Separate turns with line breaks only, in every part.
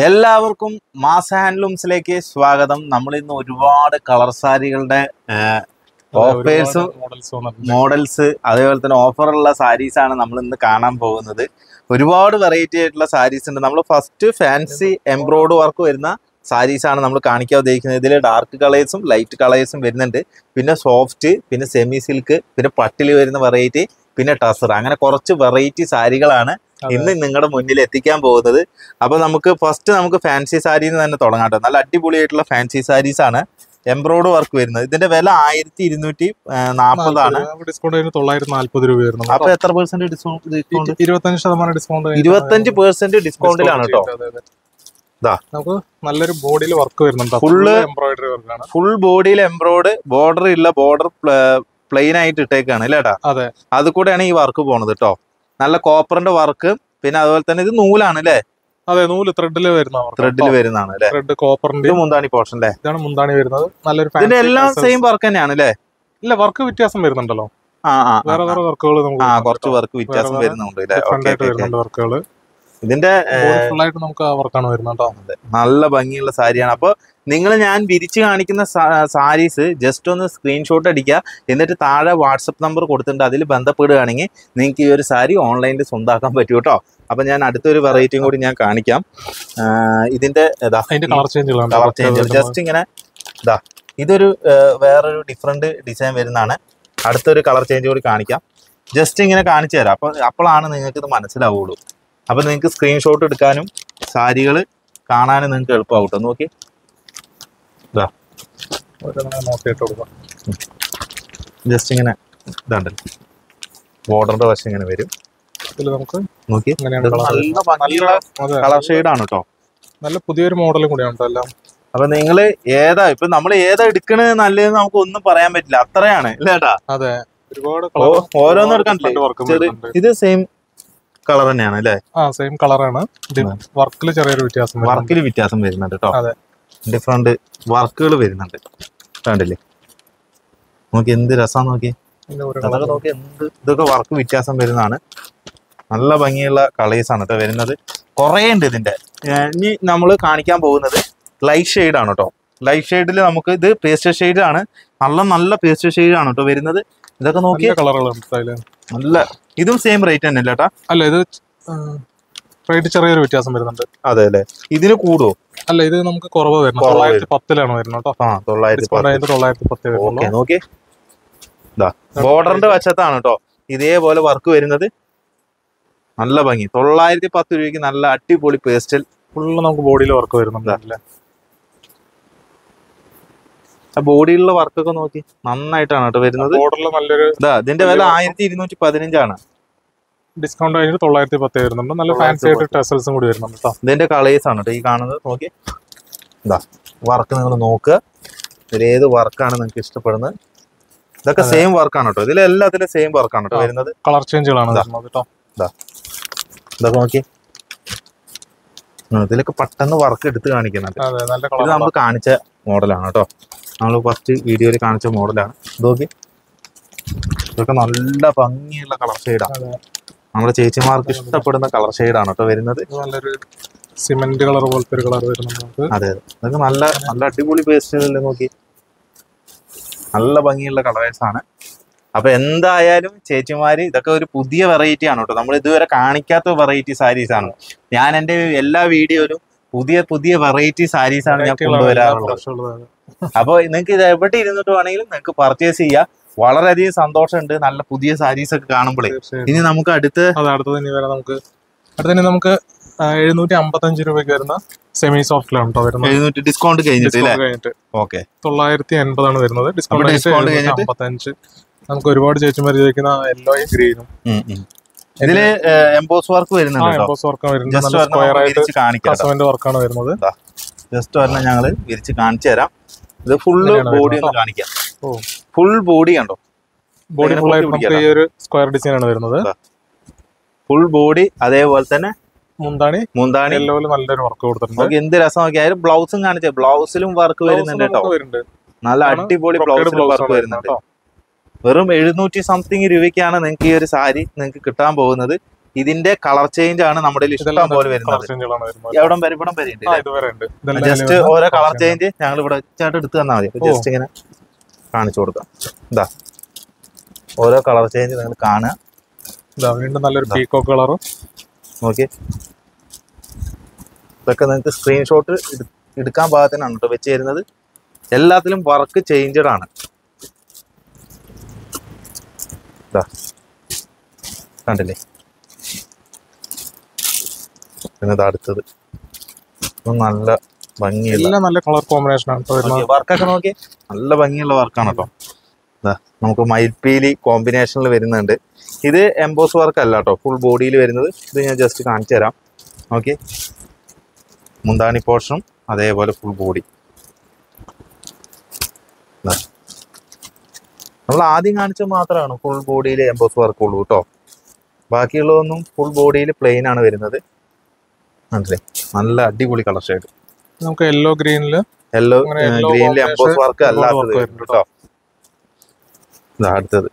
എല്ലാവർക്കും മാസ് ഹാൻഡ്ലൂംസിലേക്ക് സ്വാഗതം. നമ്മൾ ഇന്ന് ഒരുപാട് കളർ സാരികളുടെ ഓഫേഴ്സും
മോഡൽസ്
അതേപോലെ തന്നെ ഓഫറുള്ള സാരീസ് ആണ് നമ്മൾ ഇന്ന് കാണാൻ പോകുന്നത്. ഒരുപാട് വെറൈറ്റി ആയിട്ടുള്ള സാരീസ് ഉണ്ട്. നമ്മൾ ഫസ്റ്റ് ഫാൻസി എംബ്രോയ്ഡ് വർക്ക് വരുന്ന സാരീസ് ആണ് നമ്മൾ കാണിക്കാൻ ഉദ്ദേശിക്കുന്നത്. ഇതിൽ ഡാർക്ക് കളേഴ്സും ലൈറ്റ് കളേഴ്സും വരുന്നുണ്ട്. പിന്നെ സോഫ്റ്റ് പിന്നെ സെമി സിൽക്ക് പിന്നെ പട്ടിൽ വരുന്ന വെറൈറ്റി പിന്നെ ടസർ അങ്ങനെ കുറച്ച് വെറൈറ്റി സാരികളാണ്. ഇന്ന് നിങ്ങളുടെ മുന്നിൽ എത്തിക്കാൻ പോകുന്നത്. അപ്പൊ നമുക്ക് ഫസ്റ്റ് നമുക്ക് ഫാൻസി സാരി തന്നെ തുടങ്ങാം കേട്ടോ. നല്ല അടിപൊളിയായിട്ടുള്ള ഫാൻസി സാരീസ് ആണ് എംബ്രോയ്ഡ് വർക്ക് വരുന്നത്. ഇതിന്റെ വില ആയിരത്തി ഇരുന്നൂറ്റി നാൽപ്പതാണ്
ഡിസ്കൗണ്ട് തൊള്ളായിരത്തി നാല്പത് രൂപ വരുന്നത്
അപ്പൊ എത്ര പെർസെന്റ് ഡിസ്കൗണ്ട്
ഇരുപത്തഞ്ച് ശതമാനം ഡിസ്കൗണ്ട്
ഇരുപത്തഞ്ച് പെർസെന്റ് ഡിസ്കൗണ്ടിലാണ് കേട്ടോ.
നമുക്ക് നല്ലൊരു ബോഡിയിൽ വർക്ക് വരുന്നുണ്ട്.
ഫുള്ള്
എംബ്രോയിഡറി വർക്കാണ്
ഫുൾ ബോഡിയിൽ എംബ്രോയ്ഡ് ബോർഡർ ഇല്ല ബോർഡർ പ്ലെയിൻ ആയിട്ട് ഇട്ടേക്കാണ് അല്ലേട്ടാ
അതെ.
അത് കൂടെയാണ് ഈ വർക്ക് പോണത് കേട്ടോ. നല്ല കോപ്പറിന്റെ വർക്ക് പിന്നെ അതുപോലെ തന്നെ ഇത് നൂലാണ് അല്ലേ
അതെ നൂൽ ത്രെഡിൽ വരുന്ന
ത്രെഡിൽ വരുന്നതാണ് അല്ലേ
ത്രെഡ് കോപ്പറിന്റെ
മുന്താണി പോർഷൻ അല്ലേ
ഇതാണ് മുന്താണി വരുന്നത്. നല്ലൊരു
ഇതിന്റെ എല്ലാം സെയിം വർക്ക് തന്നെയാണ് അല്ലേ
ഇല്ല വർക്ക് വ്യത്യാസം വരുന്നുണ്ടല്ലോ.
ആ ആ,
വേറെ വേറെ വർക്കുകൾ നമുക്ക്
ആ കുറച്ച് വർക്ക് വ്യത്യാസം വരുന്നുണ്ട്
വർക്കുകൾ
ഇതിന്റെ
നമുക്ക് വർക്കാണ് വരുന്നത് കേട്ടോ
നല്ല ഭംഗിയുള്ള സാരിയാണ്. അപ്പോൾ നിങ്ങൾ ഞാൻ വിരിച്ച് കാണിക്കുന്ന സാരീസ് ജസ്റ്റ് ഒന്ന് സ്ക്രീൻഷോട്ട് അടിക്കുക. എന്നിട്ട് താഴെ വാട്സപ്പ് നമ്പർ കൊടുത്തിട്ടുണ്ട്. അതിൽ ബന്ധപ്പെടുകയാണെങ്കിൽ നിങ്ങൾക്ക് ഈ ഒരു സാരി ഓൺലൈനിൽ സ്വന്താക്കാൻ പറ്റും കേട്ടോ അപ്പം ഞാൻ അടുത്തൊരു വെറൈറ്റിയും കൂടി ഞാൻ കാണിക്കാം. ഇതിന്റെ
colour change
colour change just ഇങ്ങനെ ഇതാ ഇതൊരു വേറൊരു ഡിഫറെന്റ് ഡിസൈൻ വരുന്നതാണ്. അടുത്തൊരു കളർ ചേഞ്ച് കൂടി കാണിക്കാം. ജസ്റ്റ് ഇങ്ങനെ കാണിച്ചു തരാം. അപ്പോൾ അപ്പോഴാണ് നിങ്ങൾക്ക് ഇത് മനസ്സിലാവുള്ളൂ. അപ്പോൾ നിങ്ങൾക്ക് സ്ക്രീൻഷോട്ട് എടുക്കാനും സാരികൾ കാണാനും നിങ്ങൾക്ക് എളുപ്പമാകട്ടോ നോക്കി നോക്കി
നോക്കിയിട്ട് കൊടുക്കാം.
ജസ്റ്റ് ഇങ്ങനെ ഇതാണ്ടല്ലോ. ബോർഡറിന്റെ വശം ഇങ്ങനെ വരും.
ഇതിൽ നമുക്ക്
നോക്കി നല്ല ഭംഗിയുള്ള കളർ ഷെയ്ഡാണ് കേട്ടോ
നല്ല പുതിയൊരു മോഡലും കൂടിയാണ്
അപ്പൊ നിങ്ങൾ ഏതാ ഇപ്പൊ നമ്മൾ ഏതാ എടുക്കണത് നല്ലതെന്ന് നമുക്ക് ഒന്നും പറയാൻ പറ്റില്ല. അത്രയാണ് ഇല്ലേട്ടാ
അതെ. ഒരുപാട്
ഓരോന്നും എടുക്കാൻ ഇത് സെയിം കളർ തന്നെയാണ് അല്ലേ?
ആ സെയിം കളറാണ് വർക്കിൽ ചെറിയൊരു വ്യത്യാസം.
വർക്കിൽ വ്യത്യാസം വരുന്നുണ്ട് കേട്ടോ. ഡിഫറെന്റ് വർക്കുകൾ വരുന്നുണ്ട്. കണ്ടില്ലേ? നോക്കി എന്ത് രസമാണ് നോക്കി. അതൊക്കെ എന്ത് ഇതൊക്കെ വർക്ക് വ്യത്യാസം വരുന്നതാണ്. നല്ല ഭംഗിയുള്ള കളേഴ്സ് ആണ് കേട്ടോ വരുന്നത്. കുറേ ഉണ്ട് ഇതിന്റെ. ഇനി നമ്മൾ കാണിക്കാൻ പോകുന്നത് ലൈറ്റ് ഷെയ്ഡാണ് കേട്ടോ ലൈറ്റ് ഷെയ്ഡിൽ നമുക്ക് ഇത് പേസ്റ്റർ ഷെയ്ഡാണ് നല്ല നല്ല പേസ്റ്റർ ഷെയ്ഡാണ് ആണ് കേട്ടോ വരുന്നത്. ഇതൊക്കെ നോക്കി
നല്ല കളറുകളുണ്ട്
നല്ല ഇതും സെയിം റേറ്റ് തന്നെ അല്ലേ
അല്ല ഇത് റേറ്റ് ചെറിയൊരു വ്യത്യാസം വരുന്നുണ്ട്.
അതെ അല്ലേ? ഇതിന് കൂടുവോ?
അല്ല ഇത് നമുക്ക് കുറവ് വരുന്നത് തൊള്ളായിരത്തി പത്തിലാണ് വരുന്നത്
തൊള്ളായിരത്തി
പത്ത്
നോക്കി ബോർഡറിന്റെ വശത്താണ് കേട്ടോ. ഇതേപോലെ വർക്ക് വരുന്നത്. നല്ല ഭംഗി. തൊള്ളായിരത്തി പത്ത് രൂപയ്ക്ക് നല്ല അടിപൊളി പേസ്റ്റൽ
ഫുള്ള് നമുക്ക് ബോഡിയിൽ വർക്ക് വരുന്നുണ്ട്
ബോഡിയിലുള്ള വർക്കൊക്കെ നോക്കി. നന്നായിട്ടാണ് കേട്ടോ വരുന്നത്.
നല്ലൊരു
ഇതാ ഇതിന്റെ വില. ആയിരത്തി ഇരുന്നൂറ്റി പതിനഞ്ചാണ്
ഡിസ്കൗണ്ട് ആയിട്ട് തൊള്ളായിരത്തി പത്ത് വരുന്നുണ്ട്. നല്ല ഫാൻസി ആയിട്ട് ടെസൽസും കൂടി വരുന്നുണ്ട് കേട്ടോ
ഇതിന്റെ കളേഴ്സ് ആണ് കേട്ടോ ഈ കാണുന്നത്. നോക്കി. ഇതാ വർക്ക് നിങ്ങൾ നോക്കുക. ഇതിലേത് വർക്കാണ് നിങ്ങൾക്ക് ഇഷ്ടപ്പെടുന്നത്. ഇതൊക്കെ സെയിം വർക്കാണ് കേട്ടോ ഇതിലെല്ലാത്തിലും സെയിം വർക്കാണ് കേട്ടോ വരുന്നത്.
കളർ ചേഞ്ചുകളാണ്
ഇതാ.
കേട്ടോ
ഇതൊക്കെ നോക്കി. ഇതിലൊക്കെ പെട്ടെന്ന് വർക്ക് എടുത്ത് കാണിക്കുന്നുണ്ട്. ഇത് നമ്മൾ കാണിച്ച മോഡലാണ് കേട്ടോ നമ്മൾ ഫസ്റ്റ് വീഡിയോയിൽ കാണിച്ച മോഡലാണ്. നോക്കി. ഇതൊക്കെ നല്ല ഭംഗിയുള്ള കളർ ഷെയ്ഡാണ്. നമ്മുടെ ചേച്ചിമാർക്ക് ഇഷ്ടപ്പെടുന്ന കളർ ഷെയ്ഡാണ് കേട്ടോ വരുന്നത്.
നല്ലൊരു സിമെന്റ് കളർ പോലത്തെ ഒരു കളർ വരുന്നുണ്ട് നമുക്ക്.
അതെ അതെ. ഇതൊക്കെ നല്ല നല്ല അടിപൊളി പേസ്റ്റുകളല്ലേ നോക്കി. നല്ല ഭംഗിയുള്ള കളേഴ്സ് ആണ്. അപ്പൊ എന്തായാലും ചേച്ചിമാര് ഇതൊക്കെ ഒരു പുതിയ വെറൈറ്റി ആണ് കേട്ടോ നമ്മൾ ഇതുവരെ കാണിക്കാത്ത വെറൈറ്റി സാരീസ് ആണ്. ഞാൻ എന്റെ എല്ലാ വീഡിയോയിലും പുതിയ പുതിയ വെറൈറ്റി സാരീസ് ആണ് ഞാൻ കൊണ്ടുവരാറുള്ളത്. അപ്പോൾ നിങ്ങൾക്ക് ഇത് എവിടെ ഇരുന്നിട്ട് വേണമെങ്കിലും നിങ്ങൾക്ക് പർച്ചേസ് ചെയ്യാം. വളരെയധികം സന്തോഷമുണ്ട് നല്ല പുതിയ സാരീസ് ഒക്കെ കാണുമ്പോഴേ ഇനി നമുക്ക് അടുത്ത്
അടുത്തത് ഇനി വരാം നമുക്ക്. അടുത്തത് നമുക്ക് എഴുന്നൂറ്റി അമ്പത്തഞ്ച് രൂപയ്ക്ക് വരുന്ന സെമി സോഫ്റ്റിലാണ് കേട്ടോ വരുന്നത്.
ഡിസ്കൗണ്ട് കഴിഞ്ഞിട്ട് ഓക്കെ.
തൊള്ളായിരത്തി എൺപതാണ് വരുന്നത് ഡിസ്കൗണ്ട്
ഡിസ്കൗണ്ട്?
അമ്പത്തഞ്ച് നമുക്ക് ഒരുപാട് ചേച്ചിമാർ ചോദിക്കുന്ന യെല്ലോയും ഗ്രീനും
ഇതിൽ എംബോസ് വർക്ക് വരുന്നുണ്ട്
എംബോസ് വർക്ക് സ്ക്വയർ ആയിട്ട്
കാണിക്കാം
വർക്കാണ് വരുന്നത്.
ജസ്റ്റ് ഒരെണ്ണം ഞങ്ങൾ വിരിച്ച് കാണിച്ചു തരാം. ഇത് ഫുള്ള് ബോഡി ഒന്ന് കാണിക്കാം. ഫുൾ ബോഡി കണ്ടോ?
ബോഡി ഫുൾ ആയിട്ട് നമുക്ക് ഈ ഒരു സ്ക്വയർ ഡിസൈൻ ആണ് വരുന്നത്.
ഫുൾ ബോഡി അതേപോലെ തന്നെ
മുന്താണി.
മുന്താണി.
യെല്ലോയിൽ നല്ലൊരു വർക്ക് കൊടുത്തിട്ടുണ്ട്.
എന്ത് രസം നോക്കിയാലും ബ്ലൗസും കാണിച്ചേ ബ്ലൗസിലും വർക്ക് വരുന്നുണ്ട് കേട്ടോ നല്ല അടിപൊളി ബ്ലൗസിലും വർക്ക് വരുന്നുണ്ട്. വെറും എഴുന്നൂറ്റി സംതിങ് രൂപയ്ക്കാണ് നിങ്ങൾക്ക് ഈ ഒരു സാരി നിങ്ങൾക്ക് കിട്ടാൻ പോകുന്നത്. ഇതിന്റെ കളർ ചേഞ്ച് ആണ് നമ്മുടെ ഇഷ്ടം പോലെ വരുന്നത്. എവിടം വരെ ഇവിടം വരെ ഉണ്ട്
ഉണ്ട്.
ജസ്റ്റ് ഓരോ കളർ ചേഞ്ച് ഞങ്ങൾ ഇവിടെ ചേട്ടൻ എടുത്ത് തന്നാൽ മതി. ജസ്റ്റ് ഇങ്ങനെ കാണിച്ചു കൊടുക്കാം. ഇതാ. ഓരോ കളർ ചേഞ്ച് നിങ്ങൾ കാണുക.
വീണ്ടും നല്ലൊരു പീക്കോ കളറും
നോക്കി ഇതൊക്കെ നിങ്ങൾക്ക് സ്ക്രീൻഷോട്ട് എടുക്കാൻ പാകത്തിനാണ് കേട്ടോ വെച്ച് തരുന്നത്. എല്ലാത്തിലും വർക്ക് ചേഞ്ചഡ് ആണ്. ഇതാ കണ്ടില്ലേ? പിന്നെ ഇത് അടുത്തത് നല്ല ഭംഗിയുള്ള
നല്ല കളർ കോമ്പിനേഷൻ ആണ്
വർക്കൊക്കെ നോക്കി. നല്ല ഭംഗിയുള്ള വർക്കാണ് കേട്ടോ ഇതാ നമുക്ക് മയിൽപ്പീലി കോമ്പിനേഷനിൽ വരുന്നുണ്ട്. ഇത് എംബോസ് വർക്ക് അല്ല കേട്ടോ ഫുൾ ബോഡിയിൽ വരുന്നത്. ഇത് ഞാൻ ജസ്റ്റ് കാണിച്ചു തരാം ഓക്കെ മുന്താണി പോർഷനും അതേപോലെ ഫുൾ ബോഡി നമ്മൾ ആദ്യം കാണിച്ചത് മാത്രമാണ് ഫുൾ ബോഡിയിൽ എംബോസ് വർക്ക് ഉള്ളൂ കേട്ടോ ബാക്കിയുള്ളതൊന്നും ഫുൾ ബോഡിയിൽ പ്ലെയിൻ ആണ് വരുന്നത്. മനസ്സിലേ നല്ല അടിപൊളി കളർ ഷെയ്ഡ്
നമുക്ക് യെല്ലോ ഗ്രീനിൽ
യെല്ലോ ഗ്രീനിൽ എംബോസ് വർക്ക്
അല്ലാത്തോ
അല്ലാത്തത് കേട്ടോ അടുത്തത്.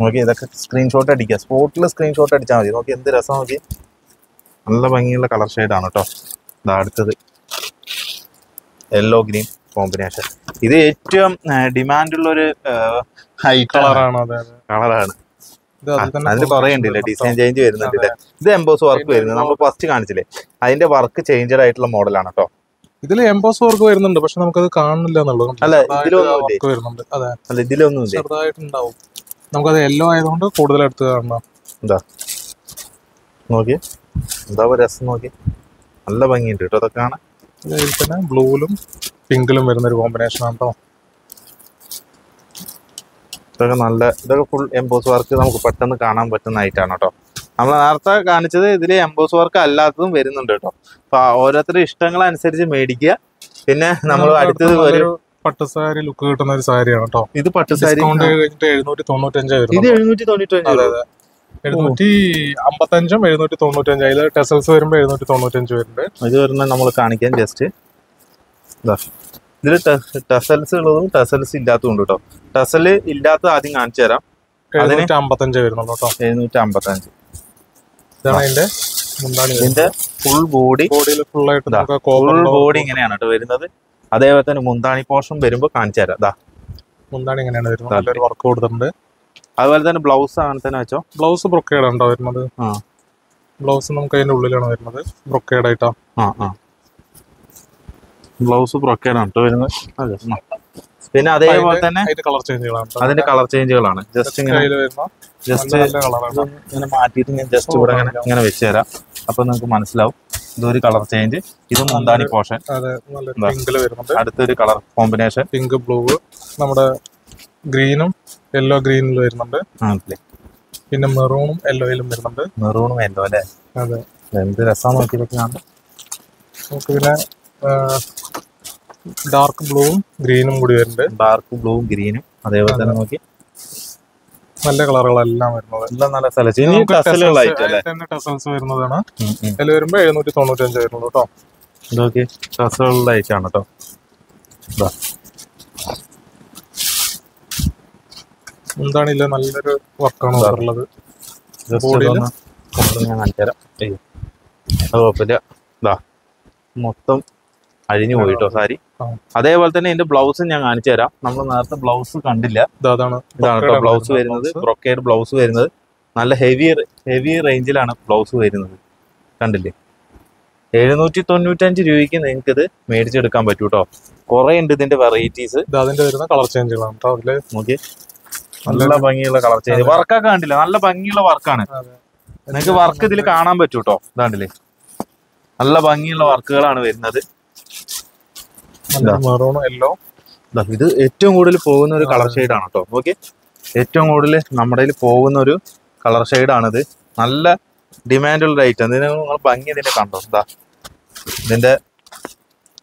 നോക്കി ഇതൊക്കെ സ്ക്രീൻഷോട്ട് അടിക്കുക സ്പോട്ടിൽ സ്ക്രീൻഷോട്ട് അടിച്ചാൽ മതി. നോക്കി എന്ത് രസം നോക്കി. നല്ല ഭംഗിയുള്ള കളർ ഷെയ്ഡാണ് കേട്ടോ ഇതാ അടുത്തത്. Yellow green combination. ഇത് ഏറ്റവും ഡിമാൻഡ് ഉള്ള ഒരു ഹൈ
കളറാണ്
കളറാണ്. അതിന് കുറെ ഉണ്ടല്ലേ ഡിസൈൻ ചേഞ്ച് വരുന്നുണ്ടല്ലേ ഇത് എംബോസ് വർക്ക് വരുന്നത് നമ്മൾ ഫസ്റ്റ് കാണിച്ചില്ലേ? അതിന്റെ വർക്ക് ചേഞ്ചഡ് ആയിട്ടുള്ള മോഡലാണ് കേട്ടോ
ഇതിൽ എംബോസ് വർക്ക് വരുന്നുണ്ട്. പക്ഷെ നമുക്കത് കാണുന്നില്ല എന്നുള്ളത്.
അല്ല,
ചെറുതായിട്ട്
ഇതിലൊന്നും
വരുന്നുണ്ട്. അതെ.
അല്ല ഇതിലൊന്നും ഇല്ലേ?
ചെറുതായിട്ടുണ്ടാവും. നമുക്കത് യെല്ലോ ആയതുകൊണ്ട് കൂടുതൽ എടുത്ത് കാണണം.
എന്താ? നോക്കി. എന്താ ഒരു രസം നോക്കി? നല്ല ഭംഗിയുണ്ട് കേട്ടോ അതൊക്കെ കാണാൻ.
ബ്ലൂവിലും പിങ്കിലും വരുന്നൊരു കോമ്പിനേഷൻ ആണ് കേട്ടോ
ഇതൊക്കെ നല്ല ഇതൊക്കെ ഫുൾ എംബോസ് വർക്ക് നമുക്ക് പെട്ടെന്ന് കാണാൻ പറ്റുന്ന ഐറ്റാണ് കേട്ടോ നമ്മൾ നേരത്തെ കാണിച്ചത് ഇതിൽ എംബോസ് വർക്ക് അല്ലാത്തതും വരുന്നുണ്ട് കേട്ടോ അപ്പൊ ഓരോരുത്തരുടെ ഇഷ്ടങ്ങൾ അനുസരിച്ച് മേടിക്കുക. പിന്നെ നമ്മൾ അടുത്തത് ഒരു
പട്ടുസാരി ലുക്ക് കിട്ടുന്ന ഒരു സാരിയാണ് കേട്ടോ
ഇത് പട്ടുസാരി
എഴുന്നൂറ്റി തൊണ്ണൂറ്റഞ്ചായി
ഇത് എഴുന്നൂറ്റി തൊണ്ണൂറ്റി
അതെ അതെ. എഴുന്നൂറ്റി അമ്പത്തഞ്ചും എഴുന്നൂറ്റി തൊണ്ണൂറ്റഞ്ച് അതിൽ ടെസൽസ് വരുമ്പോ എഴുന്നൂറ്റി തൊണ്ണൂറ്റഞ്ച് വരുന്നുണ്ട്.
ഇത് വരുന്ന നമ്മൾ കാണിക്കാൻ ജസ്റ്റ് ഇതിൽ ടസൽസ് ഉള്ളതും ടസൽസ് ഇല്ലാത്തതും ഉണ്ട് കേട്ടോ ടസൽ ഇല്ലാത്ത ആദ്യം കാണിച്ചു തരാം.
എഴുന്നൂറ്റി അമ്പത്തഞ്ചേ വരുന്നുള്ളൂ കേട്ടോ
എഴുന്നൂറ്റി അമ്പത്തഞ്ച്
ഇതാണ് അതിന്റെ മുന്താണി
ഇതിന്റെ ഫുൾ ബോഡി
ബോഡിയിൽ ഫുൾ ആയിട്ട്
ഫുൾ ബോഡി ഇങ്ങനെയാണ് കേട്ടോ വരുന്നത്. അതേപോലെ തന്നെ മുന്താണി പോർഷൻ വരുമ്പോൾ കാണിച്ചു തരാം. ദാ.
മുന്താണി ഇങ്ങനെയാണ് വരുന്നത്. നല്ലൊരു വർക്ക് കൊടുത്തിട്ടുണ്ട്.
അതുപോലെ തന്നെ ബ്ലൗസ് അങ്ങനെ തന്നെ വെച്ചോ?
ബ്ലൗസ് ബ്രൊക്കേഡ് ഉണ്ടോ വരുന്നത്. ബ്ലൗസ് നമുക്ക് അതിന്റെ ഉള്ളിലാണ് വരുന്നത്. ബ്രൊക്കേഡ് ആയിട്ടാ.
ആ ആ. ബ്ലൗസ് പ്രൊക്കേഡാണ് കേട്ടോ വരുന്നത്. പിന്നെ അതേപോലെ തന്നെ
അതിന്റെ കളർ ചേഞ്ചുകളാണ് ട്ടോ.
കളർ ചേഞ്ചുകളാണ് ജസ്റ്റ് ഇങ്ങനെ ജസ്റ്റ് ഇങ്ങനെ മാറ്റിയിട്ട് ഞാൻ ജസ്റ്റ് ഇവിടെ ഇങ്ങനെ ഇങ്ങനെ വെച്ച് തരാം. അപ്പൊ നിങ്ങൾക്ക് മനസ്സിലാവും. ഇതൊരു കളർ ചേഞ്ച് ഇത്.
മുന്താനി വരുന്നുണ്ട്.
അടുത്തൊരു കളർ കോമ്പിനേഷൻ
പിങ്ക് ബ്ലൂ നമ്മുടെ ഗ്രീനും യെല്ലോ ഗ്രീനിൽ വരുന്നുണ്ട്. പിന്നെ മെറൂണും യെല്ലോയിലും വരുന്നുണ്ട്.
മെറൂണും യെല്ലോ അല്ലേ
അതെ.
എന്ത് രസം നോക്കിയിട്ടൊക്കെയാണ്
നമുക്ക് പിന്നെ ഡാർക്ക് ബ്ലൂവും ഗ്രീനും കൂടി വരുന്നുണ്ട്.
ഡാർക്ക് ബ്ലൂവും ഗ്രീനും അതേപോലെ തന്നെ നോക്കി
നല്ല കളറുകളെല്ലാം വരുന്നത്.
എല്ലാം നല്ല
തന്നെ വരുന്നതാണ്. അതിൽ വരുമ്പോ എഴുന്നൂറ്റി തൊണ്ണൂറ്റഞ്ച് വരുന്നുള്ളൂ കേട്ടോ.
ഇതൊക്കെ ടസലുള്ള ഐറ്റം ആണ് കേട്ടോ.
എന്താണില്ല നല്ലൊരു വർക്കാണ്. വന്നിട്ടുള്ളത്?
ഞാൻ കാണിച്ചു തരാം കുഴപ്പമില്ല. മൊത്തം അഴിഞ്ഞു പോയിട്ടോ സാരി? അതേപോലെ തന്നെ ഇതിന്റെ ബ്ലൗസും ഞാൻ കാണിച്ചു തരാം. നമ്മൾ നേരത്തെ ബ്ലൗസ് കണ്ടില്ല. ഇതാണ് ബ്ലൗസ് വരുന്നത്. ബ്രോക്കേഡ് ബ്ലൗസ് വരുന്നത്. നല്ല ഹെവി ഹെവി റേഞ്ചിലാണ് ബ്ലൗസ് വരുന്നത്. കണ്ടില്ലേ? എഴുന്നൂറ്റി തൊണ്ണൂറ്റഞ്ച് രൂപയ്ക്ക് നിങ്ങൾക്ക് ഇത് മേടിച്ചെടുക്കാൻ പറ്റൂ കേട്ടോ കുറെ ഉണ്ട് ഇതിന്റെ വെറൈറ്റീസ്
അതിന്റെ വരുന്ന കളർ ചേഞ്ചുകളാണ്
നോക്കി നല്ല ഭംഗിയുള്ള കളർ ചേഞ്ച് വർക്കൊക്കെ കണ്ടില്ല? നല്ല ഭംഗിയുള്ള വർക്കാണ്. നിങ്ങൾക്ക് വർക്ക് ഇതിൽ കാണാൻ പറ്റൂ കേട്ടോ ഇതാണ്ടില്ലേ? നല്ല ഭംഗിയുള്ള വർക്കുകളാണ് വരുന്നത്.
മെറൂണും യെല്ലോ
ഇത് ഏറ്റവും കൂടുതൽ പോകുന്ന ഒരു കളർ ആണ് കേട്ടോ ഓക്കെ ഏറ്റവും കൂടുതൽ നമ്മുടെ പോകുന്ന ഒരു കളർ ആണിത്. നല്ല ഡിമാൻഡുള്ള ഒരു ഐറ്റം ഇതിന് നിങ്ങൾ ഭംഗി ഇതിനെ കണ്ടോ? എന്താ ഇതിന്റെ